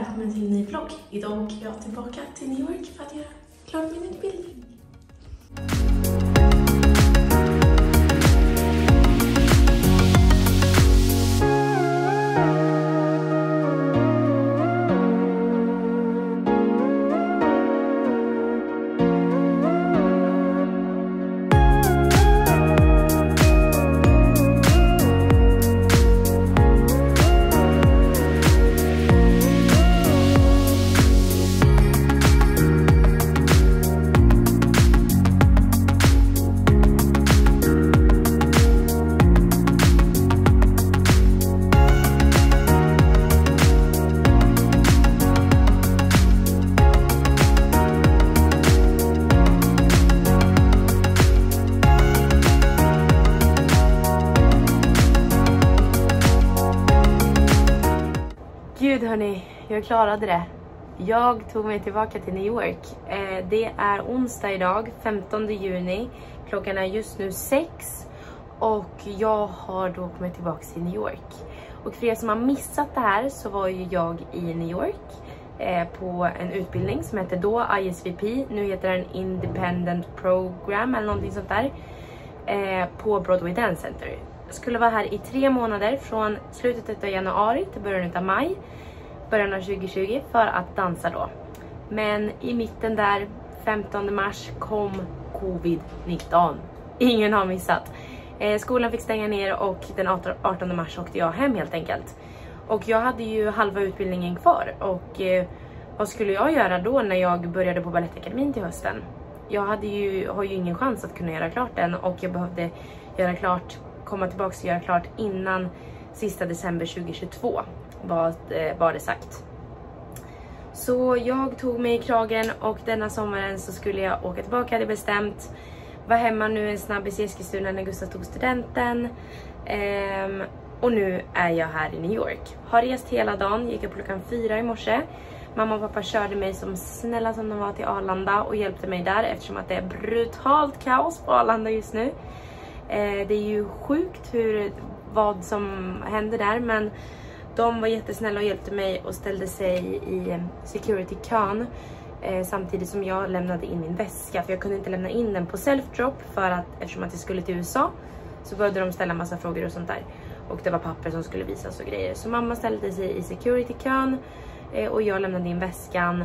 välkommen till en ny vlogg! Idag åker jag tillbaka till New York för att göra klart min utbildning. Jag klarade det. Jag tog mig tillbaka till New York. Eh, det är onsdag idag, 15 juni. Klockan är just nu 6 och jag har då kommit tillbaka till New York. Och för er som har missat det här så var ju jag i New York eh, på en utbildning som hette då ISVP. Nu heter den Independent Program eller någonting sånt där. Eh, på Broadway Dance Center. Jag skulle vara här i tre månader från slutet av januari till början av maj. Början av 2020 för att dansa då. Men i mitten där, 15 mars, kom covid-19. Ingen har missat. Eh, skolan fick stänga ner och den 18 mars åkte jag hem helt enkelt. Och jag hade ju halva utbildningen kvar och eh, vad skulle jag göra då när jag började på Balettakademin till hösten? Jag hade ju, har ju ingen chans att kunna göra klart den och jag behövde göra klart, komma tillbaka och göra klart innan sista december 2022 var, eh, var det sagt. Så jag tog mig i kragen och denna sommaren så skulle jag åka tillbaka, hade bestämt. Var hemma nu en snabbis i Eskilstuna när Gustav tog studenten. Ehm, och nu är jag här i New York. Har rest hela dagen, gick upp klockan fyra i morse. Mamma och pappa körde mig som snälla som de var till Arlanda och hjälpte mig där eftersom att det är brutalt kaos på Arlanda just nu. Ehm, det är ju sjukt hur, vad som händer där men de var jättesnälla och hjälpte mig och ställde sig i eh, security-kön eh, samtidigt som jag lämnade in min väska för jag kunde inte lämna in den på self-drop för att eftersom att jag skulle till USA så behövde de ställa massa frågor och sånt där och det var papper som skulle visas och grejer. Så mamma ställde sig i security-kön eh, och jag lämnade in väskan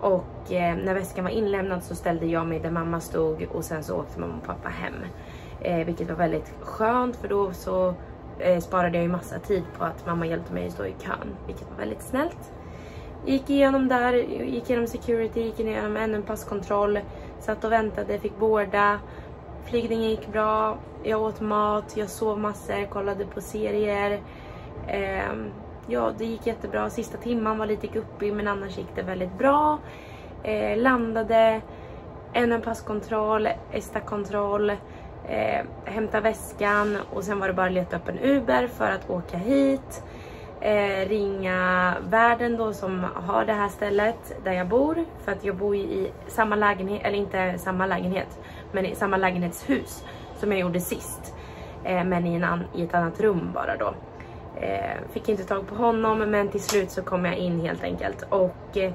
och eh, när väskan var inlämnad så ställde jag mig där mamma stod och sen så åkte mamma och pappa hem. Eh, vilket var väldigt skönt för då så eh, sparade jag ju massa tid på att mamma hjälpte mig att stå i kön, vilket var väldigt snällt. Gick igenom där, gick igenom security, gick igenom ännu en passkontroll, satt och väntade, fick båda. Flygningen gick bra, jag åt mat, jag sov massor, kollade på serier. Eh, ja, det gick jättebra. Sista timman var lite guppig men annars gick det väldigt bra. Eh, landade, ännu en passkontroll, ESTA-kontroll eh, hämta väskan och sen var det bara att leta upp en Uber för att åka hit. Eh, ringa värden då som har det här stället där jag bor. För att jag bor i samma lägenhet, eller inte samma lägenhet, men i samma lägenhetshus som jag gjorde sist. Eh, men i, en i ett annat rum bara då. Eh, fick inte tag på honom men till slut så kom jag in helt enkelt. Och eh,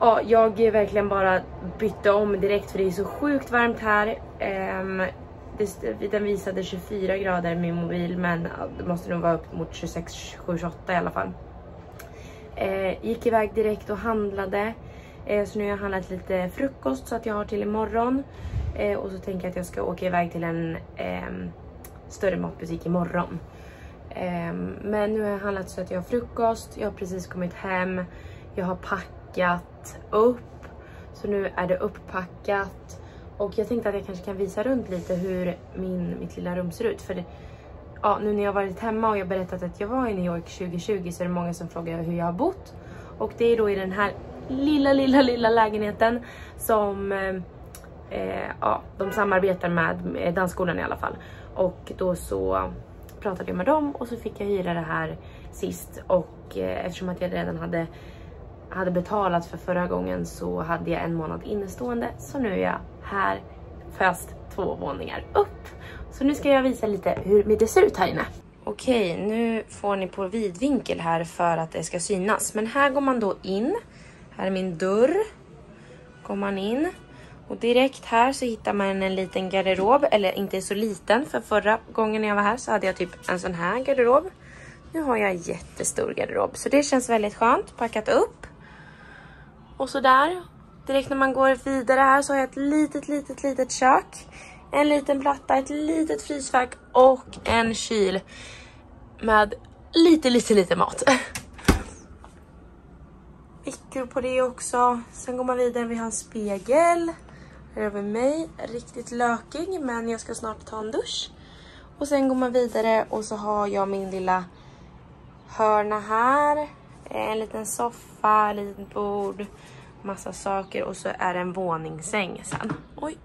ja, jag verkligen bara bytte om direkt för det är så sjukt varmt här. Um, det, den visade 24 grader min mobil men det måste nog vara upp mot 26, 28 i alla fall. Uh, gick iväg direkt och handlade. Uh, så nu har jag handlat lite frukost så att jag har till imorgon. Uh, och så tänker jag att jag ska åka iväg till en um, större matbutik imorgon. Um, men nu har jag handlat så att jag har frukost, jag har precis kommit hem, jag har packat upp. Så nu är det upppackat. Och jag tänkte att jag kanske kan visa runt lite hur min, mitt lilla rum ser ut. För det, ja, nu när jag varit hemma och jag berättat att jag var i New York 2020 så är det många som frågar hur jag har bott. Och det är då i den här lilla, lilla, lilla lägenheten som eh, eh ja, de samarbetar med dansskolan i alla fall. Och då så pratade jag med dem och så fick jag hyra det här sist och eh, eftersom att jag redan hade hade betalat för förra gången så hade jag en månad innestående. Så nu är jag här fast två våningar upp. Så nu ska jag visa lite hur det ser ut här inne. Okej, nu får ni på vidvinkel här för att det ska synas. Men här går man då in. Här är min dörr. Går man in. Och direkt här så hittar man en liten garderob. Eller inte så liten, för förra gången jag var här så hade jag typ en sån här garderob. Nu har jag en jättestor garderob, så det känns väldigt skönt. Packat upp. Och sådär. Direkt när man går vidare här så har jag ett litet, litet, litet kök. En liten platta, ett litet frysfack och en kyl med lite, lite, lite mat. Mikro på det också. Sen går man vidare, vi har en spegel. Här över mig, riktigt lökig men jag ska snart ta en dusch. Och sen går man vidare och så har jag min lilla hörna här. En liten soffa, ett litet bord, massa saker och så är det en våningssäng sen. Oj,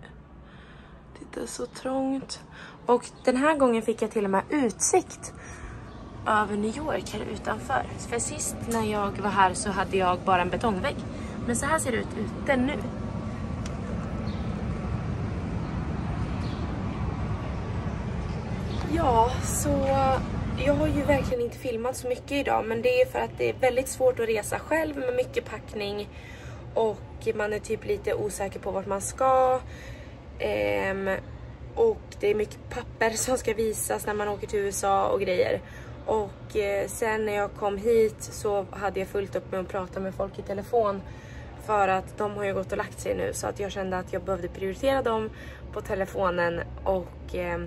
är så trångt. Och den här gången fick jag till och med utsikt över New York här utanför. För sist när jag var här så hade jag bara en betongvägg. Men så här ser det ut ute nu. Ja, så jag har ju verkligen inte filmat så mycket idag men det är för att det är väldigt svårt att resa själv med mycket packning och man är typ lite osäker på vart man ska. Ehm, och det är mycket papper som ska visas när man åker till USA och grejer. Och eh, sen när jag kom hit så hade jag fullt upp med att prata med folk i telefon för att de har ju gått och lagt sig nu så att jag kände att jag behövde prioritera dem på telefonen och eh,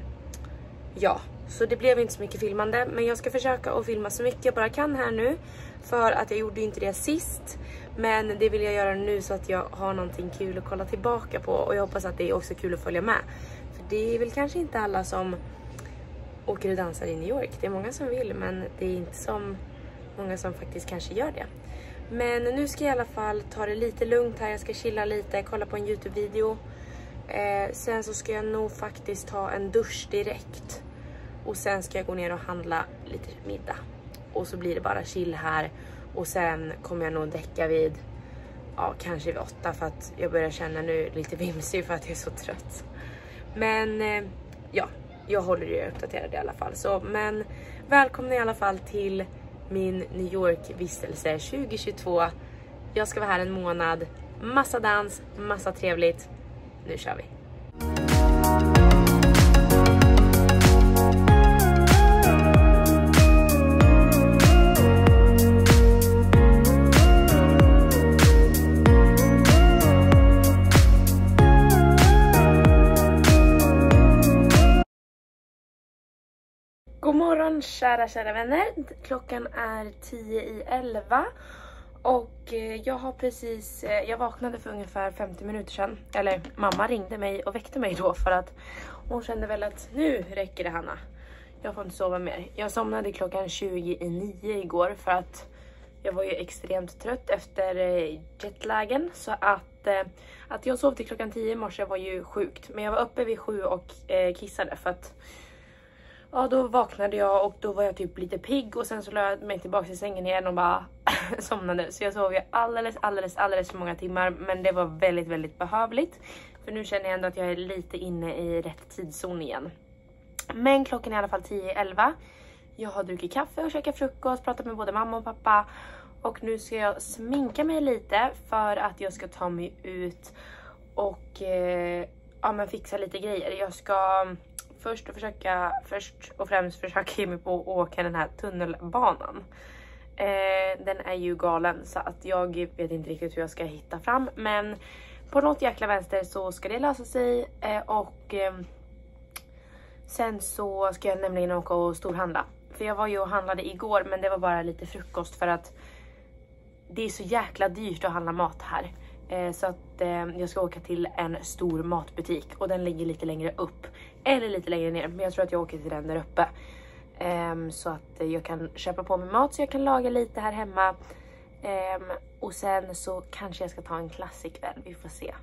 ja, så det blev inte så mycket filmande men jag ska försöka att filma så mycket jag bara kan här nu för att jag gjorde inte det sist men det vill jag göra nu så att jag har någonting kul att kolla tillbaka på och jag hoppas att det är också kul att följa med. För det är väl kanske inte alla som åker och dansar i New York. Det är många som vill men det är inte som många som faktiskt kanske gör det. Men nu ska jag i alla fall ta det lite lugnt här. Jag ska chilla lite, kolla på en Youtube-video. Eh, sen så ska jag nog faktiskt ta en dusch direkt. Och sen ska jag gå ner och handla lite middag. Och så blir det bara chill här. Och sen kommer jag nog däcka vid, ja kanske vid åtta för att jag börjar känna nu lite vimsig för att jag är så trött. Men eh, ja, jag håller er uppdaterad i alla fall. Så, men välkomna i alla fall till min New York vistelse 2022. Jag ska vara här en månad. Massa dans, massa trevligt. Nu kör vi! Morgon kära kära vänner. Klockan är 10 i 11 och eh, jag har precis, eh, jag vaknade för ungefär 50 minuter sedan. Eller mamma ringde mig och väckte mig då för att hon kände väl att nu räcker det Hanna. Jag får inte sova mer. Jag somnade klockan 20 i 9 igår för att jag var ju extremt trött efter eh, jetlagen så att, att jag sov till klockan 10 i morse var ju sjukt. Men jag var uppe vid 7 och kissade för att ja, då vaknade jag och då var jag typ lite pigg och sen så lade jag mig tillbaka i sängen igen och bara somnade. Så jag sov ju alldeles, alldeles, alldeles för många timmar, men det var väldigt, väldigt behövligt. För nu känner jag ändå att jag är lite inne i rätt tidszon igen. Men klockan är i alla fall 10.11. Jag har druckit kaffe och käkat frukost, pratat med både mamma och pappa. Och nu ska jag sminka mig lite för att jag ska ta mig ut och eh, ja, men fixa lite grejer. Jag ska först och försöka, först och främst försöka ge mig på att åka den här tunnelbanan. Eh, den är ju galen så att jag vet inte riktigt hur jag ska hitta fram men på något jäkla vänster så ska det lösa sig eh, och eh, sen så ska jag nämligen åka och storhandla. För jag var ju och handlade igår men det var bara lite frukost för att det är så jäkla dyrt att handla mat här. Eh, så att eh, jag ska åka till en stor matbutik och den ligger lite längre upp. Eller lite längre ner, men jag tror att jag åker till den där uppe. Um, så att jag kan köpa på mig mat så jag kan laga lite här hemma. Um, och sen så kanske jag ska ta en klass ikväll, vi får se.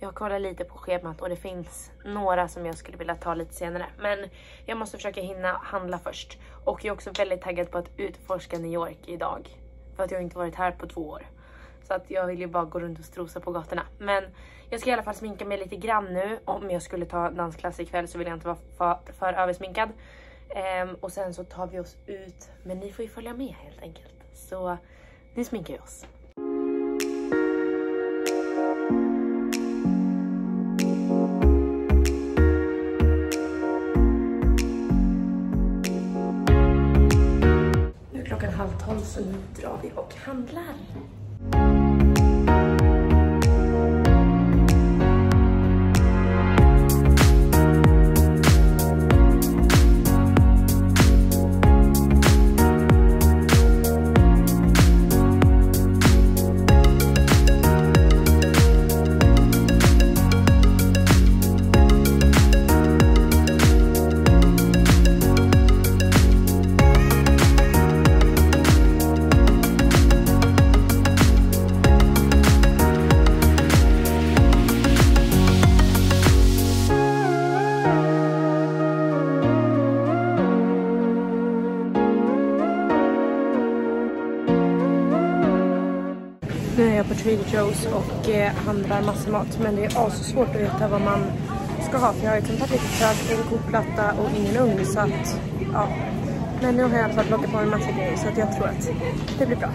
Jag kollar lite på schemat och det finns några som jag skulle vilja ta lite senare. Men jag måste försöka hinna handla först. Och jag är också väldigt taggad på att utforska New York idag. För att jag inte varit här på två år. Så att jag vill ju bara gå runt och strosa på gatorna. Men jag ska i alla fall sminka mig lite grann nu. Om jag skulle ta dansklass ikväll så vill jag inte vara för, för översminkad. Um, och sen så tar vi oss ut, men ni får ju följa med helt enkelt. Så nu sminkar vi oss. Nu är klockan halv tolv så nu drar vi och handlar. Willys och eh, handlar massor mat men det är alltså svårt att veta vad man ska ha för jag har ju liksom tagit lite kök, en kokplatta och ingen ugn så att ja. Men nu har jag i alla fall plockat på mig massa grejer så att jag tror att det blir bra.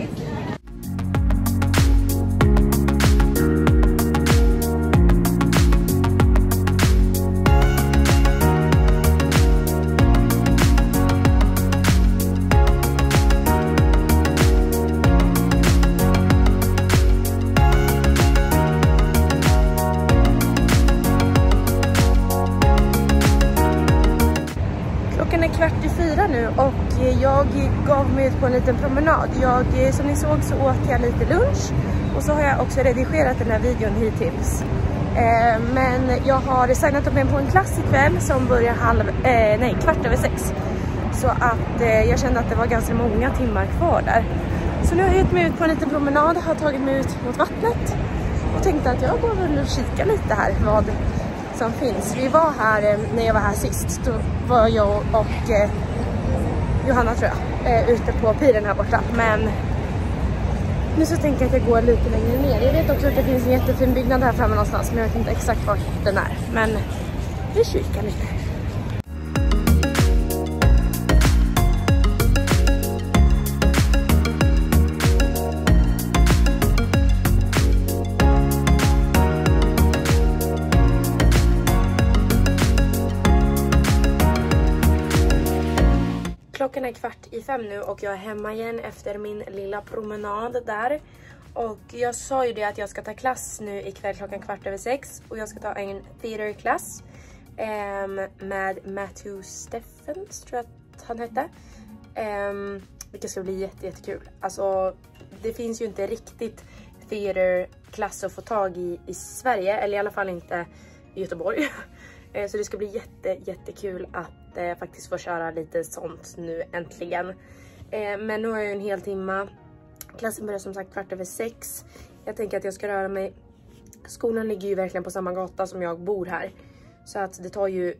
En liten promenad. Jag, eh, som ni såg så åt jag lite lunch och så har jag också redigerat den här videon hittills. Eh, men jag har signat upp mig på en klass ikväll som börjar halv, eh, nej, kvart över sex. Så att eh, jag kände att det var ganska många timmar kvar där. Så nu har jag gett mig ut på en liten promenad, har tagit mig ut mot vattnet och tänkte att jag går väl och kika lite här vad som finns. Vi var här eh, när jag var här sist. Då var jag och eh, Johanna tror jag eh, ute på piren här borta. Men nu så tänker jag att jag går lite längre ner. Jag vet också att det finns en jättefin byggnad här framme någonstans. Men jag vet inte exakt var den är. Men vi kikar lite. Nu och jag är hemma igen efter min lilla promenad där. Och jag sa ju det att jag ska ta klass nu ikväll klockan kvart över sex. Och jag ska ta en theaterklass um, med Matthew Steffens, tror jag att han hette. Um, vilket ska bli jätte, jättekul. Alltså, det finns ju inte riktigt theaterklass att få tag i i Sverige. Eller i alla fall inte i Göteborg. Eh, så det ska bli jätte, jättekul att eh, faktiskt få köra lite sånt nu äntligen. Eh, men nu har jag ju en hel timma. Klassen börjar som sagt kvart över sex. Jag tänker att jag ska röra mig. Skolan ligger ju verkligen på samma gata som jag bor här. Så att det tar ju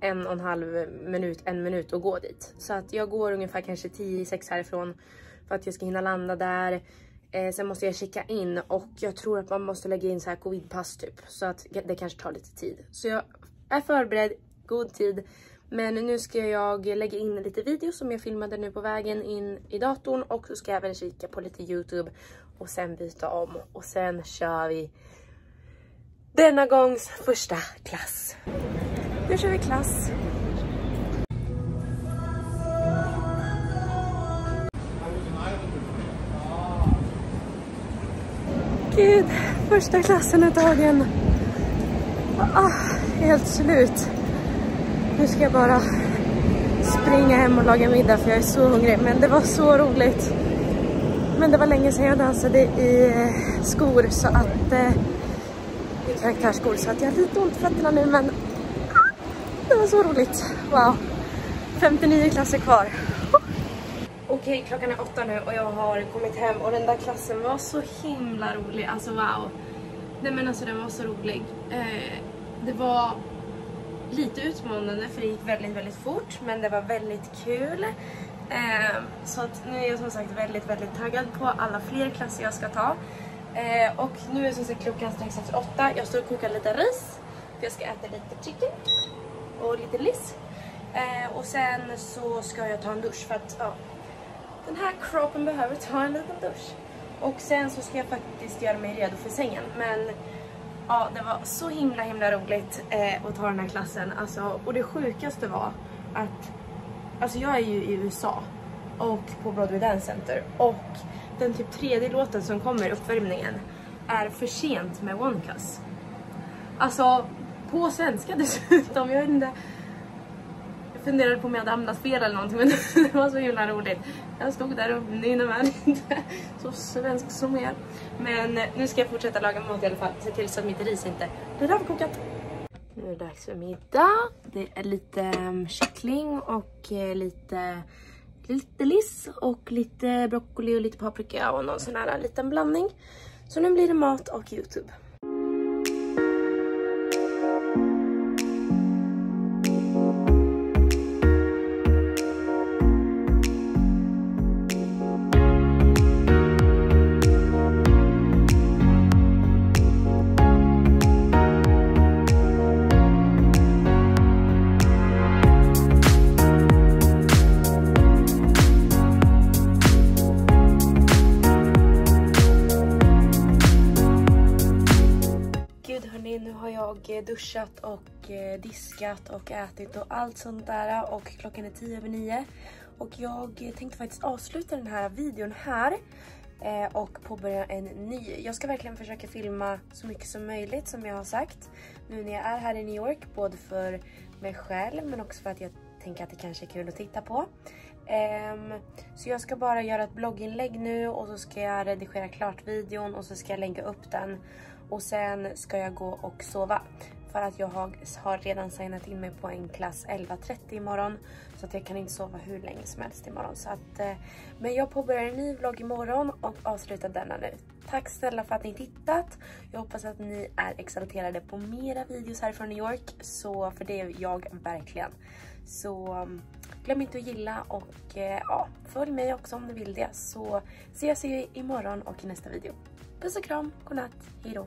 en och en halv minut, en minut att gå dit. Så att jag går ungefär kanske 10 sex härifrån för att jag ska hinna landa där. Eh, sen måste jag checka in och jag tror att man måste lägga in så här covidpass typ. Så att det kanske tar lite tid. Så jag är förberedd, god tid. Men nu ska jag lägga in lite videos som jag filmade nu på vägen in i datorn. Och så ska jag även kika på lite YouTube. Och sen byta om. Och sen kör vi denna gångs första klass. Nu kör vi klass. Gud, första klassen är dagen. Ah, helt slut. Nu ska jag bara springa hem och laga middag för jag är så hungrig. Men det var så roligt. Men det var länge sedan jag dansade i eh, skor så att eh, i karaktärsskor så att jag har lite ont i fötterna nu men ah, det var så roligt. Wow. 59 klasser kvar. Okej, klockan är åtta nu och jag har kommit hem och den där klassen var så himla rolig. Alltså wow. Nej men alltså den var så rolig. Eh, det var lite utmanande för det gick väldigt, väldigt fort. Men det var väldigt kul. Eh, så att nu är jag som sagt väldigt, väldigt taggad på alla fler klasser jag ska ta. Eh, och nu är som sagt klockan strax efter åtta. Jag står och kokar lite ris. För jag ska äta lite chicken och lite liss. Eh, och sen så ska jag ta en dusch för att ja, den här kroppen behöver ta en liten dusch. Och sen så ska jag faktiskt göra mig redo för sängen. Men ja, det var så himla himla roligt eh, att ta den här klassen. Alltså, och det sjukaste var att alltså jag är ju i USA och på Broadway Dance Center och den typ tredje låten som kommer, i uppvärmningen, är för sent med One Cuss. Alltså på svenska dessutom. Jag vet inte. Jag funderade på om jag hade hamnat fel eller någonting men det var så himla roligt. Jag stod där och nynnade med inte så svensk som jag är. Men eh, nu ska jag fortsätta laga mat i alla fall. Se till så att mitt ris inte blir avkokat. Nu är det dags för middag. Det är lite mm, kyckling och eh, lite, lite liss och lite broccoli och lite paprika och någon sån här liten blandning. Så nu blir det mat och Youtube. Jag eh, duschat och eh, diskat och ätit och allt sånt där och klockan är tio över nio. Och jag eh, tänkte faktiskt avsluta den här videon här och påbörja en ny. Jag ska verkligen försöka filma så mycket som möjligt som jag har sagt nu när jag är här i New York. Både för mig själv men också för att jag tänker att det kanske är kul att titta på. Um, så jag ska bara göra ett blogginlägg nu och så ska jag redigera klart videon och så ska jag lägga upp den. Och sen ska jag gå och sova. För att jag har redan signat in mig på en klass 11.30 imorgon. Så att jag kan inte sova hur länge som helst imorgon. Så att, uh, men jag påbörjar en ny vlogg imorgon och avslutar denna nu. Tack snälla för att ni tittat. Jag hoppas att ni är exalterade på mera videos här från New York. Så för det är jag verkligen. Så mm, glöm inte att gilla och eh, ja, följ mig också om ni vill det. Så ses vi imorgon och i nästa video. Puss och kram, godnatt, hejdå.